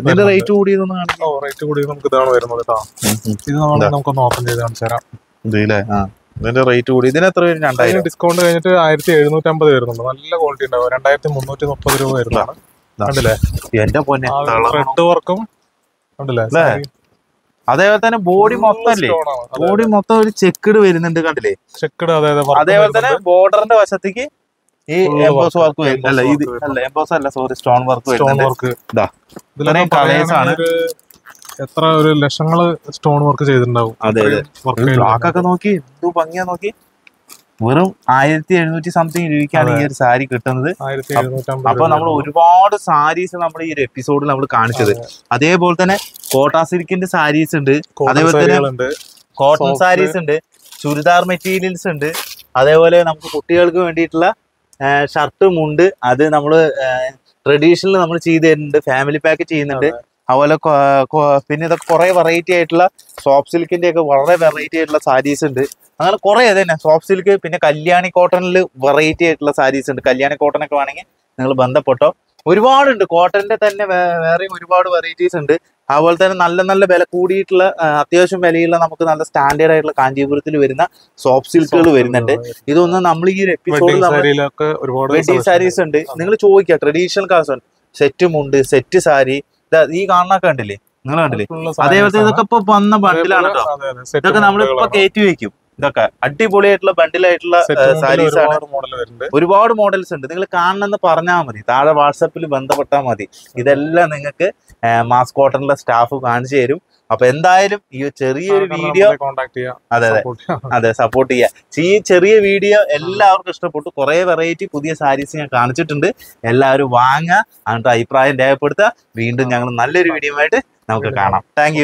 ഇതിന്റെ റേറ്റ് കൂടിയതൊന്നും കാണില്ല
റേറ്റ് കൂടിയത് നമുക്ക് ഇതാണ് വരുന്നത് കേട്ടോ. ഇത്. നമുക്കൊന്ന് ഓപ്പൺ ചെയ്ത് കാണിച്ചു തരാം.
ഇത് ഇല്ലേ? ആ ഇതിന്റെ റേറ്റ് കൂടി. ഇതിന് എത്ര വരും
അതിന്
രണ്ടായിരം.
ഡിസ്കൗണ്ട് കഴിഞ്ഞിട്ട് ആയിരത്തി എഴുന്നൂറ്റമ്പത് വരുന്നുണ്ട്. നല്ല ക്വാളിറ്റി ഉണ്ടാവും. രണ്ടായിരത്തി മുന്നൂറ്റി മുപ്പത് രൂപ വരുന്നതാണ് കണ്ടില്ലേ?
എന്റെ
റെഡ് വർക്കും
അല്ലേ? അതേപോലെ തന്നെ ബോഡി മൊത്തം അല്ലേ ബോഡി മൊത്തം ഒരു ചെക്കിട് വരുന്നുണ്ട് കണ്ടില്ലേ?
ചെക്കിട് അതെ അതെ
അതേപോലെ തന്നെ ബോർഡറിന്റെ വശത്തേക്ക് ഈ എംബോസ് വർക്ക് അല്ല ഇത് അല്ല എംബോസ് അല്ല സോറി സ്റ്റോൺ വർക്ക് വരുന്നുണ്ട്. ഇതാ. ഇത്രയും ആണ്.
എത്ര ഒരു ലക്ഷങ്ങൾ സ്റ്റോൺ വർക്ക് ചെയ്തിട്ടുണ്ടാവും.
അതെ, അതെ. ബ്ലാക്കൊക്കെ നോക്കി എന്തോ ഭംഗിയാ നോക്കി. വെറും ആയിരത്തി എഴുന്നൂറ്റി സംതിങ് രൂപയ്ക്കാണ് ഈ ഒരു സാരി കിട്ടുന്നത്. അപ്പൊ നമ്മൾ ഒരുപാട് സാരീസ് നമ്മൾ ഈ ഒരു എപ്പിസോഡിൽ നമ്മൾ കാണിച്ചത്. അതേപോലെ തന്നെ കോട്ടാ സിൽക്കിന്റെ സാരീസ് ഉണ്ട്. അതേപോലെ തന്നെ കോട്ടൺ. സാരീസ് ഉണ്ട്. ചുരിദാർ മെറ്റീരിയൽസ് ഉണ്ട്. അതേപോലെ നമുക്ക് കുട്ടികൾക്ക് വേണ്ടിയിട്ടുള്ള ഷർട്ടും ഉണ്ട് അത് നമ്മൾ ട്രഡീഷണൽ നമ്മൾ ചെയ്തു തരുന്നുണ്ട്. ഫാമിലി പാക്ക് ചെയ്യുന്നുണ്ട്. അതുപോലെ പിന്നെ ഇതൊക്കെ കുറെ വെറൈറ്റി ആയിട്ടുള്ള സോഫ്റ്റ് സിൽക്കിന്റെ ഒക്കെ വളരെ വെറൈറ്റി ആയിട്ടുള്ള സാരീസ് ഉണ്ട്. അങ്ങനെ കുറെ തന്നെ. സോഫ്റ്റ് സിൽക്ക് പിന്നെ കല്യാണി കോട്ടണിൽ വെറൈറ്റി ആയിട്ടുള്ള സാരീസ് ഉണ്ട്. കല്യാണി കോട്ടൺ ഒക്കെ വേണമെങ്കിൽ നിങ്ങൾ ബന്ധപ്പെട്ടോ. ഒരുപാടുണ്ട്. കോട്ടന്റെ തന്നെ വേറെയും ഒരുപാട് വെറൈറ്റീസ് ഉണ്ട്. അതുപോലെ തന്നെ നല്ല നല്ല വില കൂടിയിട്ടുള്ള അത്യാവശ്യം വിലയുള്ള നമുക്ക് നല്ല സ്റ്റാൻഡേർഡ് ആയിട്ടുള്ള കാഞ്ചീപുരത്തിൽ വരുന്ന സോഫ്റ്റ് സിൽക്കുകൾ വരുന്നുണ്ട്. ഇതൊന്നും നമ്മൾ ഈ ഒരു എപ്പിസോഡിൽ
വെഡിങ്
സാരീസ് ഉണ്ട്. നിങ്ങൾ ചോദിക്കുക ട്രഡീഷണൽ കാസ് സെറ്റും ഉണ്ട് സെറ്റ് സാരി ഈ കാണണൊക്കെ കണ്ടില്ലേ? നിങ്ങൾ കണ്ടില്ലേ? അതേപോലെ ഇതൊക്കെ ഇപ്പൊ വന്ന ബണ്ടിലാണ് കേട്ടോ ഇതൊക്കെ നമ്മളിപ്പോ കയറ്റി വെക്കും. ഇതൊക്കെ അടിപൊളിയായിട്ടുള്ള ബണ്ടിലായിട്ടുള്ള സാരീസ് ആണ്.
ഒരുപാട്
മോഡൽസ് ഉണ്ട്. നിങ്ങൾ കാണണമെന്ന് പറഞ്ഞാൽ മതി. താഴെ വാട്സപ്പിൽ ബന്ധപ്പെട്ടാൽ മതി. ഇതെല്ലാം നിങ്ങൾക്ക് മാസ് കോട്ടണിലെ സ്റ്റാഫ് കാണിച്ചു തരും. അപ്പൊ എന്തായാലും ഈ ചെറിയൊരു വീഡിയോ
കോൺടാക്ട് ചെയ്യാം.
അതെ അതെ. അതെ സപ്പോർട്ട് ചെയ്യുക ഈ ചെറിയ വീഡിയോ എല്ലാവർക്കും ഇഷ്ടപ്പെട്ടു. കുറെ വെറൈറ്റി പുതിയ സാരീസ് ഞാൻ കാണിച്ചിട്ടുണ്ട്. എല്ലാവരും വാങ്ങുക. എന്നിട്ട് അഭിപ്രായം രേഖപ്പെടുത്തുക. വീണ്ടും ഞങ്ങൾ നല്ലൊരു വീഡിയോ ആയിട്ട് നമുക്ക് കാണാം. താങ്ക്